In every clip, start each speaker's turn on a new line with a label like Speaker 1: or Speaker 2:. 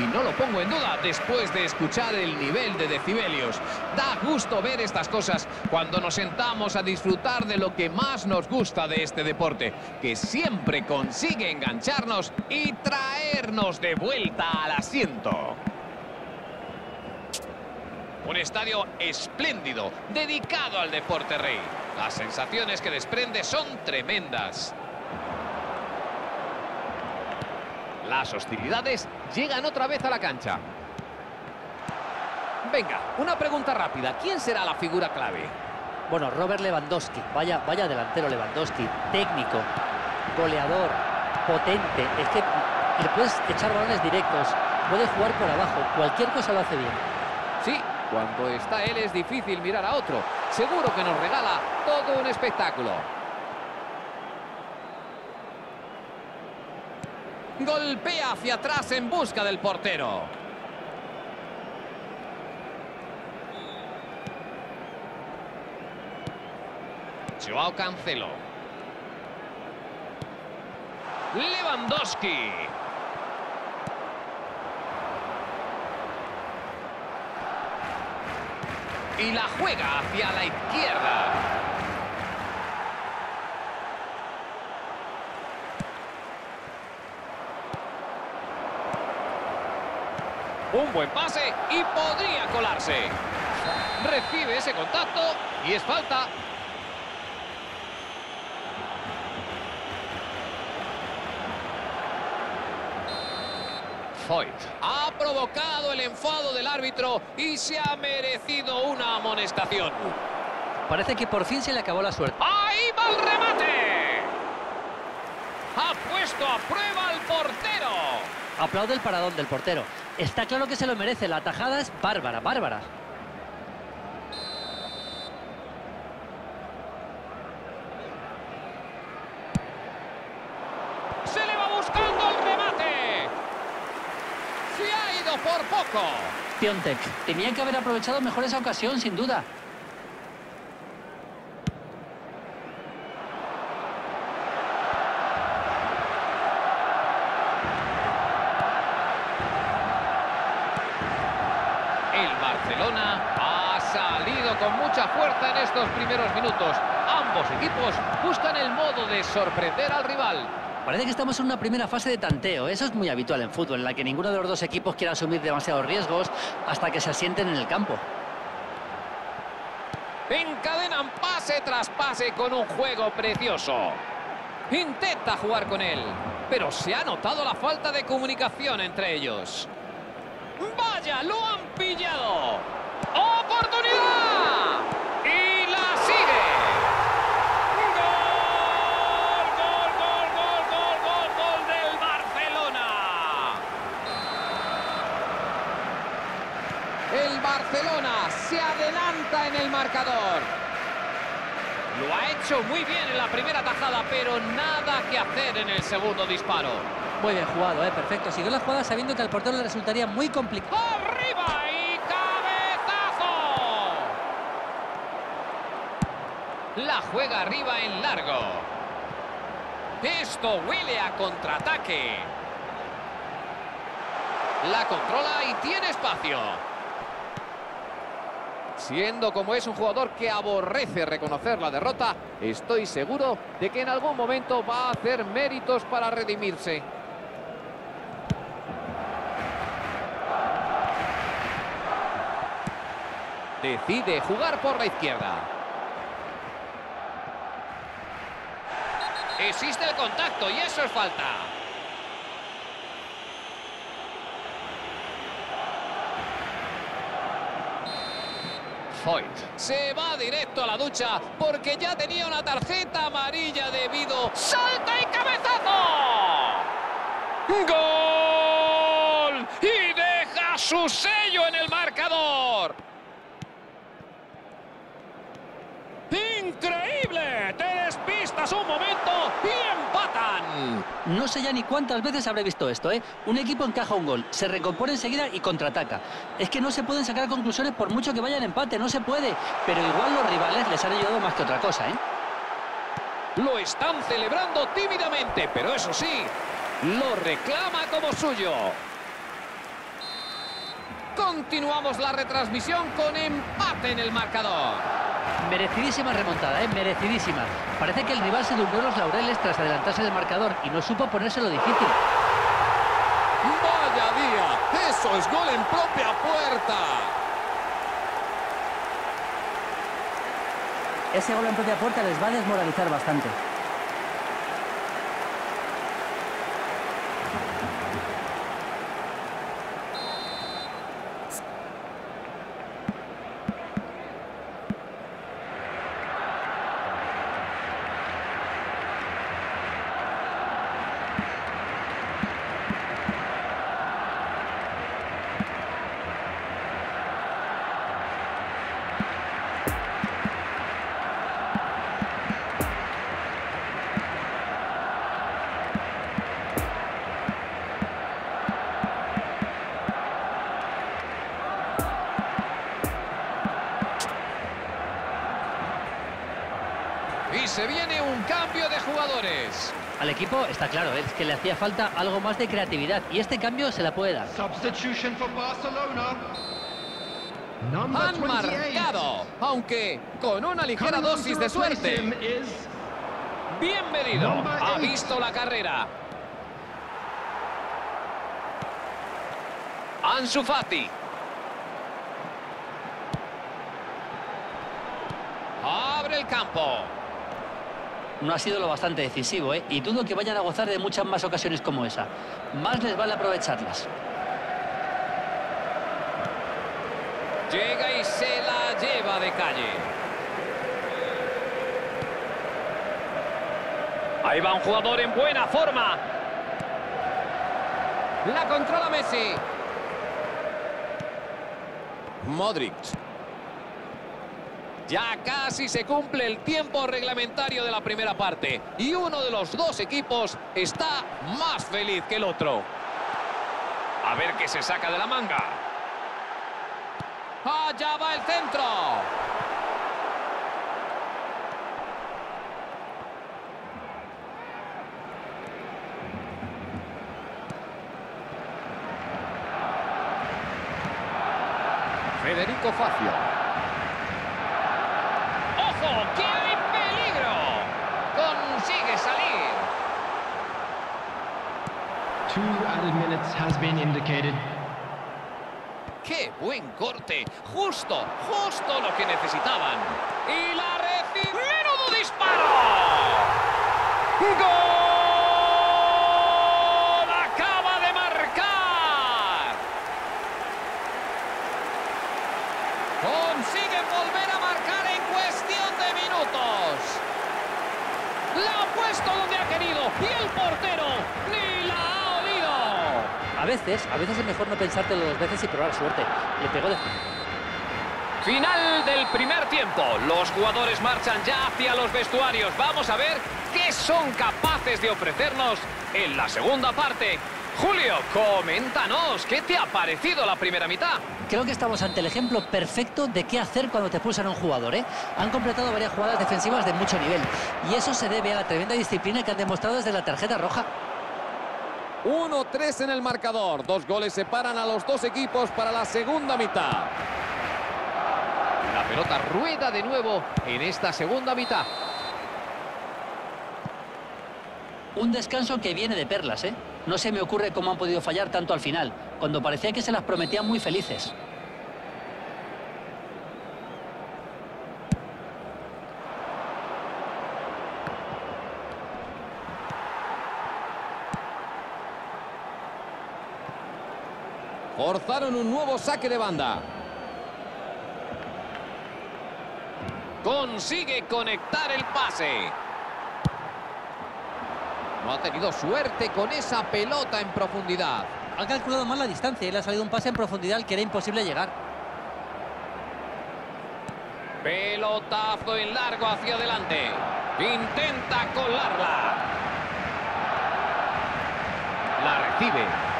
Speaker 1: Y no lo pongo en duda después de escuchar el nivel de decibelios. Da gusto ver estas cosas cuando nos sentamos a disfrutar de lo que más nos gusta de este deporte, que siempre consigue engancharnos y traernos de vuelta al asiento. Un estadio espléndido, dedicado al deporte rey. Las sensaciones que desprende son tremendas. Las hostilidades llegan otra vez a la cancha. Venga, una pregunta rápida. ¿Quién será la figura clave?
Speaker 2: Bueno, Robert Lewandowski. Vaya, vaya delantero Lewandowski. Técnico, goleador, potente. Es que le puedes echar balones directos. Puede jugar por abajo. Cualquier cosa lo hace bien.
Speaker 1: Sí, cuando está él es difícil mirar a otro. Seguro que nos regala todo un espectáculo. Golpea hacia atrás en busca del portero. Joao Cancelo. Lewandowski. Y la juega hacia la izquierda. Un buen pase y podría colarse. Recibe ese contacto y es falta. Foyt ha provocado el enfado del árbitro y se ha merecido una amonestación.
Speaker 2: Parece que por fin se le acabó la suerte.
Speaker 1: ¡Ahí va el remate! Ha puesto a prueba al portero.
Speaker 2: Aplaude el paradón del portero. Está claro que se lo merece. La tajada es bárbara, bárbara.
Speaker 1: Se le va buscando el remate. Se ha ido por poco.
Speaker 2: Piontek. Tenía que haber aprovechado mejor esa ocasión, sin duda.
Speaker 1: El Barcelona ha salido con mucha fuerza en estos primeros minutos. Ambos equipos buscan el modo de sorprender al rival.
Speaker 2: Parece que estamos en una primera fase de tanteo. Eso es muy habitual en fútbol, en la que ninguno de los dos equipos quiere asumir demasiados riesgos hasta que se asienten en el campo.
Speaker 1: Encadenan pase tras pase con un juego precioso. Intenta jugar con él, pero se ha notado la falta de comunicación entre ellos. ¡Vaya, lo han pillado! ¡Oportunidad! ¡Y la sigue! ¡Gol, gol, gol, gol, gol, gol, del Barcelona! El Barcelona se adelanta en el marcador. Lo ha hecho muy bien en la primera tajada, pero nada que hacer en el segundo disparo.
Speaker 2: Muy bien jugado, ¿eh? perfecto. Siguió la jugada sabiendo que al portero le resultaría muy complicado.
Speaker 1: ¡Arriba y cabezazo! La juega arriba en largo. Esto huele a contraataque. La controla y tiene espacio. Siendo como es un jugador que aborrece reconocer la derrota, estoy seguro de que en algún momento va a hacer méritos para redimirse. Decide jugar por la izquierda. Existe el contacto y eso es falta. Foyt se va directo a la ducha porque ya tenía una tarjeta amarilla debido... ¡Salta y cabezazo! ¡Gol! Y deja su sello en el marcador. ¡Increíble! Te despistas un momento y empatan.
Speaker 2: No sé ya ni cuántas veces habré visto esto, ¿eh? Un equipo encaja un gol, se recompone enseguida y contraataca. Es que no se pueden sacar conclusiones por mucho que vayan empate, no se puede. Pero igual los rivales les han ayudado más que otra cosa, ¿eh?
Speaker 1: Lo están celebrando tímidamente, pero eso sí, lo reclama como suyo. Continuamos la retransmisión con empate en el marcador.
Speaker 2: Merecidísima remontada, ¿eh? merecidísima. Parece que el rival se durmió los laureles tras adelantarse del marcador y no supo ponérselo difícil.
Speaker 1: ¡Vaya día! ¡Eso es gol en propia puerta!
Speaker 3: Ese gol en propia puerta les va a desmoralizar bastante.
Speaker 1: Y se viene un cambio de jugadores.
Speaker 2: Al equipo está claro, es que le hacía falta algo más de creatividad y este cambio se la puede dar.
Speaker 4: Substitution for Barcelona. Number
Speaker 1: Han
Speaker 4: 28.
Speaker 1: marcado, aunque con una ligera
Speaker 4: Coming
Speaker 1: dosis
Speaker 4: to
Speaker 1: de suerte.
Speaker 4: is
Speaker 1: Bienvenido. Ha visto la carrera. Ansu Fati. Abre el campo.
Speaker 2: No ha sido lo bastante decisivo, ¿eh? y dudo que vayan a gozar de muchas más ocasiones como esa. Más les vale aprovecharlas.
Speaker 1: Llega y se la lleva de calle. Ahí va un jugador en buena forma. La controla Messi. Modric. Ya casi se cumple el tiempo reglamentario de la primera parte. Y uno de los dos equipos está más feliz que el otro. A ver qué se saca de la manga. Allá va el centro. Federico Facio. ¡Ojo! ¡Que hay peligro! Consigue salir.
Speaker 4: Two added minutes has been indicated.
Speaker 1: ¡Qué buen corte! Justo, justo lo que necesitaban. Y la recibe. ¡Menudo disparo! ¡Gol! ¡Acaba de marcar! Consiguen volver a marcar en cuestión de minutos. La ha puesto donde ha querido y el portero ni la ha olido.
Speaker 2: A veces, a veces es mejor no pensártelo dos veces y probar suerte. Le pegó de...
Speaker 1: Final del primer tiempo. Los jugadores marchan ya hacia los vestuarios. Vamos a ver qué son capaces de ofrecernos en la segunda parte. Julio, coméntanos, ¿qué te ha parecido la primera mitad?
Speaker 2: Creo que estamos ante el ejemplo perfecto de qué hacer cuando te pulsan a un jugador. ¿eh? Han completado varias jugadas defensivas de mucho nivel. Y eso se debe a la tremenda disciplina que han demostrado desde la tarjeta roja.
Speaker 1: 1-3 en el marcador. Dos goles separan a los dos equipos para la segunda mitad. La pelota rueda de nuevo en esta segunda mitad.
Speaker 2: Un descanso que viene de perlas, ¿eh? No se me ocurre cómo han podido fallar tanto al final, cuando parecía que se las prometían muy felices.
Speaker 1: Forzaron un nuevo saque de banda. Consigue conectar el pase. No ha tenido suerte con esa pelota en profundidad.
Speaker 2: Ha calculado mal la distancia y le ha salido un pase en profundidad al que era imposible llegar.
Speaker 1: Pelotazo en largo hacia adelante. Intenta colarla. La recibe.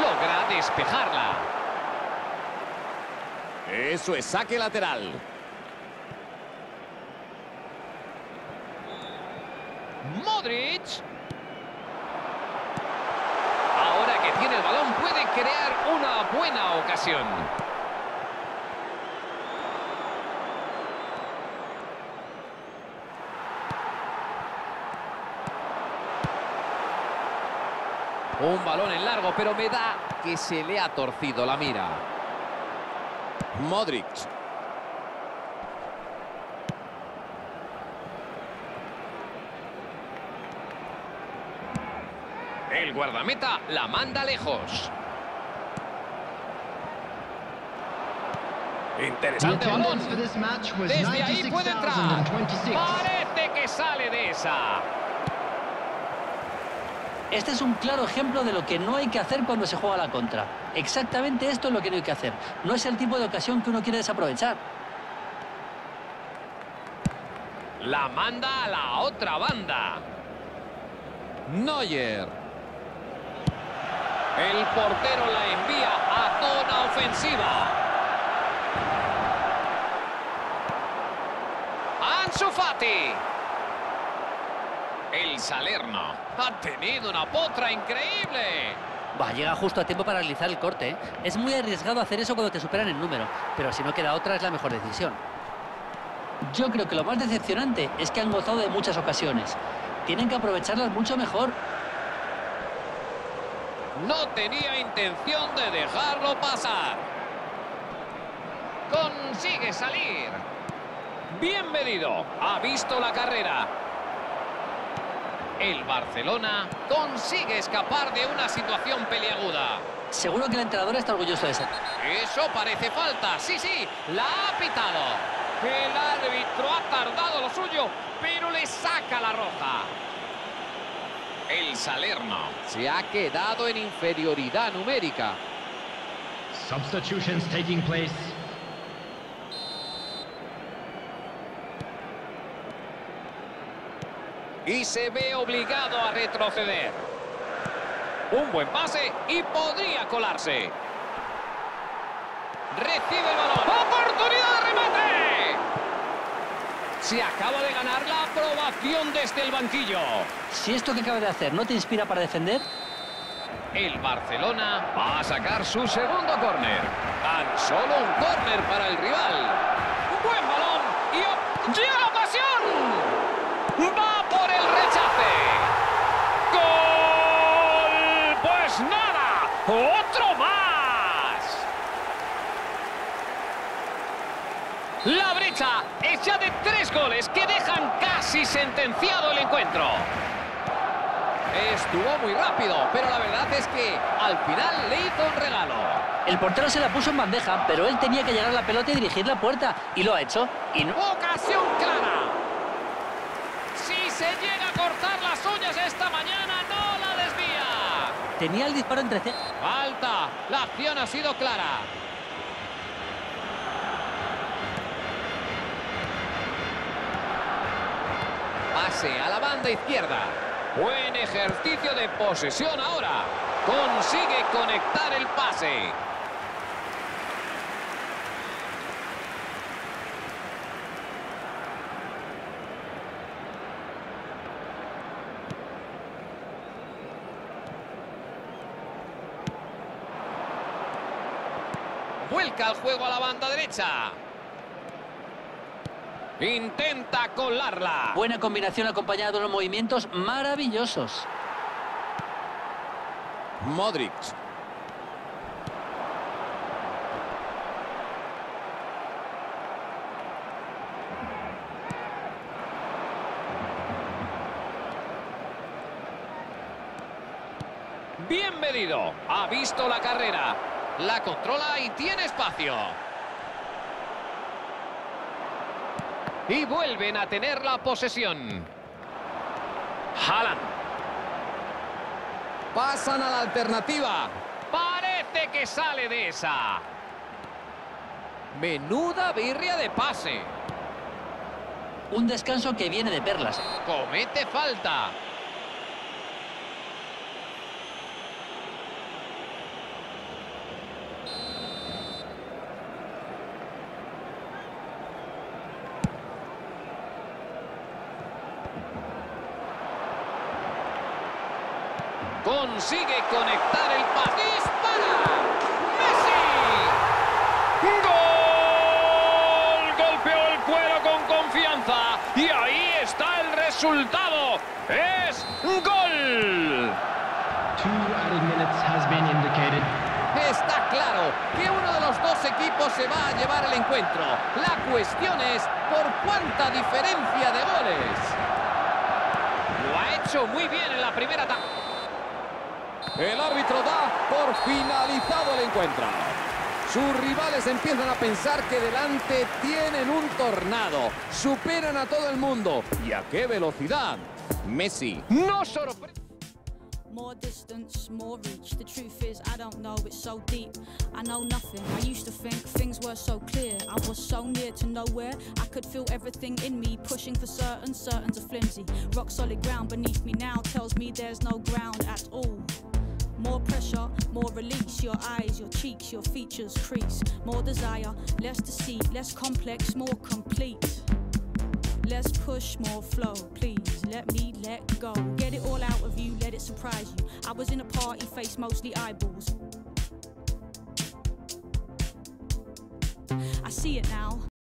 Speaker 1: Logra despejarla. Eso es saque lateral. Modric. Ahora que tiene el balón puede crear una buena ocasión. Un balón en largo, pero me da que se le ha torcido la mira. Modric. El guardameta la manda lejos. Interesante balón. Desde ahí puede entrar.
Speaker 4: 96,026.
Speaker 1: Parece que sale de esa.
Speaker 3: Este es un claro ejemplo de lo que no hay que hacer cuando se juega la contra. Exactamente esto es lo que no hay que hacer. No es el tipo de ocasión que uno quiere desaprovechar.
Speaker 1: La manda a la otra banda. Neuer. El portero la envía a zona ofensiva. Ansu Fati. El Salerno ha tenido una potra increíble.
Speaker 2: Va, llega justo a tiempo para realizar el corte. ¿eh? Es muy arriesgado hacer eso cuando te superan en número, pero si no queda otra es la mejor decisión.
Speaker 3: Yo creo que lo más decepcionante es que han gozado de muchas ocasiones. Tienen que aprovecharlas mucho mejor.
Speaker 1: No tenía intención de dejarlo pasar. Consigue salir. Bienvenido. Ha visto la carrera. El Barcelona consigue escapar de una situación peliaguda.
Speaker 3: Seguro que el entrenador está orgulloso de eso.
Speaker 1: Eso parece falta. Sí, sí, la ha pitado. El árbitro ha tardado lo suyo, pero le saca la roja. El Salerno se ha quedado en inferioridad numérica.
Speaker 4: Substitutions taking place.
Speaker 1: Y se ve obligado a retroceder. Un buen pase y podría colarse. Recibe el balón. ¡Oportunidad de remate! Se acaba de ganar la aprobación desde el banquillo.
Speaker 3: Si esto que acaba de hacer no te inspira para defender,
Speaker 1: El Barcelona va a sacar su segundo córner. Tan solo un córner para el rival. Buen balón y op- llega la ocasión. Va por el rechace. ¡Gol! Pues nada, otro más. La brecha es ya de tres goles que dejan casi sentenciado el encuentro. Estuvo muy rápido, pero la verdad es que al final le hizo un regalo.
Speaker 3: el portero se la puso en bandeja, pero él tenía que llegar a la pelota y dirigir la puerta. Y lo ha hecho. Y no...
Speaker 1: Ocasión clara. Si se llega a cortar las uñas esta mañana, no la desvía.
Speaker 3: Tenía el disparo entre...
Speaker 1: Falta. La acción ha sido clara. Pase a la banda izquierda. Buen ejercicio de posesión ahora. Consigue conectar el pase. Vuelca el juego a la banda derecha. Intenta colarla.
Speaker 3: Buena combinación acompañada de unos movimientos maravillosos.
Speaker 1: Modric. Bienvenido. Ha visto la carrera. La controla y tiene espacio. Y vuelven a tener la posesión. Haaland. Pasan a la alternativa. Parece que sale de esa. Menuda birria de pase.
Speaker 3: Un descanso que viene de perlas.
Speaker 1: Comete falta. Consigue conectar el pase. ¡Dispara! ¡Messi! ¡Gol! Golpeó el cuero con confianza. Y ahí está el resultado. ¡Es gol!
Speaker 4: Two added minutes has been indicated.
Speaker 1: Está claro que uno de los dos equipos se va a llevar el encuentro. La cuestión es por cuánta diferencia de goles. Lo ha hecho muy bien en la primera etapa.
Speaker 5: El árbitro da por finalizado el encuentro. Sus rivales empiezan a pensar que delante tienen un tornado. Superan a todo el mundo. ¿Y a qué velocidad? Messi no sorprende.
Speaker 6: More distance, more reach. The truth is, I don't know, it's so deep. I know nothing. I used to think things were so clear. I was so near to nowhere. I could feel everything in me pushing for certain, certain's are flimsy. Rock solid ground beneath me now tells me there's no ground at all. More pressure, more release. Your eyes, your cheeks, your features crease. More desire, less deceit, less complex, more complete. Let's push more flow, please. Let me let go. Get it all out of you, let it surprise you. I was in a party, face mostly eyeballs. I see it now.